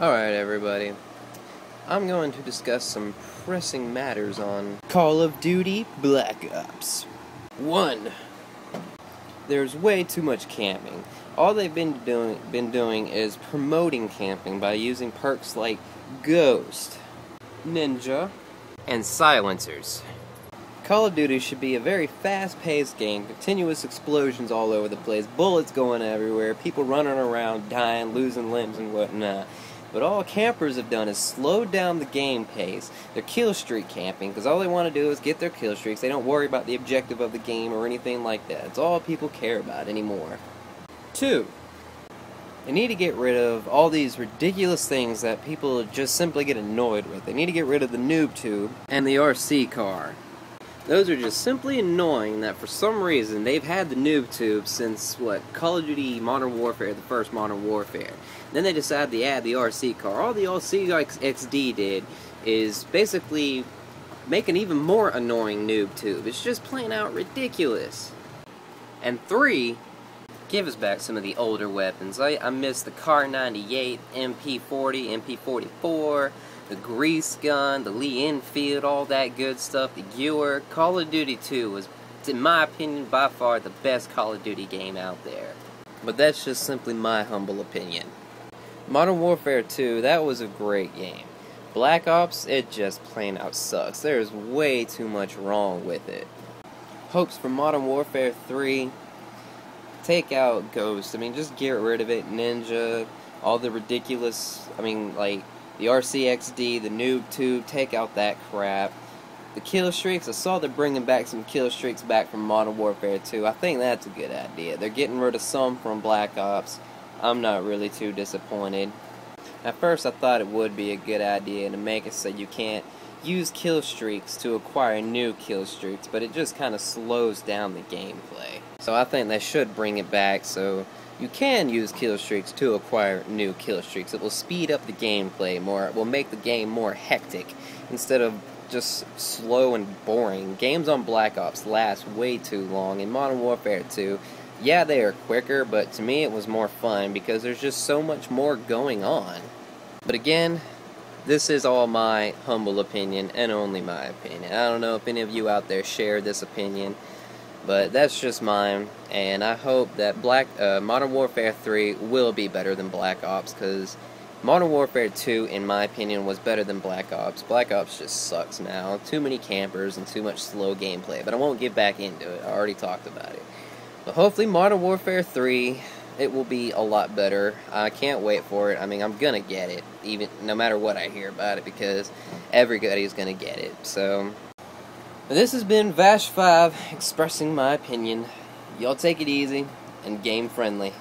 Alright, everybody. I'm going to discuss some pressing matters on Call of Duty Black Ops. 1. There's way too much camping. All they've been doing, been doing is promoting camping by using perks like Ghost, Ninja, and Silencers. Call of Duty should be a very fast paced game, continuous explosions all over the place, bullets going everywhere, people running around, dying, losing limbs, and whatnot. But all campers have done is slowed down the game pace. They're kill streak camping because all they want to do is get their kill streaks. They don't worry about the objective of the game or anything like that. It's all people care about anymore. Two, they need to get rid of all these ridiculous things that people just simply get annoyed with. They need to get rid of the noob tube and the RC car. Those are just simply annoying that for some reason they've had the noob tube since what Call of Duty Modern Warfare, the first Modern Warfare. Then they decided to add the RC car. All the RC XD did is basically make an even more annoying noob tube. It's just plain out ridiculous. And three, give us back some of the older weapons. I, I miss the Kar 98, MP40, MP44, the grease gun, the Lee Enfield, all that good stuff, the Gewehr. Call of Duty 2 was, in my opinion, by far the best Call of Duty game out there. But that's just simply my humble opinion. Modern Warfare 2, that was a great game. Black Ops, it just plain out sucks. There's way too much wrong with it. Hopes for Modern Warfare 3, take out Ghost. I mean, just get rid of it. Ninja, all the ridiculous, I mean, like, the RCXD, the noob tube, take out that crap. The kill streaks, I saw they're bringing back some kill streaks back from Modern Warfare 2. I think that's a good idea. They're getting rid of some from Black Ops. I'm not really too disappointed. At first, I thought it would be a good idea to make it so you can't use kill streaks to acquire new kill streaks, but it just kind of slows down the gameplay. So I think they should bring it back so you can use kill streaks to acquire new kill streaks. It will speed up the gameplay more. It will make the game more hectic instead of just slow and boring. Games on Black Ops last way too long. In Modern Warfare 2, yeah, they are quicker, but to me it was more fun because there's just so much more going on. But again, this is all my humble opinion and only my opinion. I don't know if any of you out there share this opinion. But that's just mine, and I hope that Black uh, Modern Warfare 3 will be better than Black Ops, because Modern Warfare 2, in my opinion, was better than Black Ops. Black Ops just sucks now. Too many campers and too much slow gameplay, but I won't get back into it. I already talked about it. But hopefully Modern Warfare 3, it will be a lot better. I can't wait for it. I mean, I'm gonna get it, even no matter what I hear about it, because everybody's gonna get it. So this has been Vash5 expressing my opinion. Y'all take it easy and game friendly.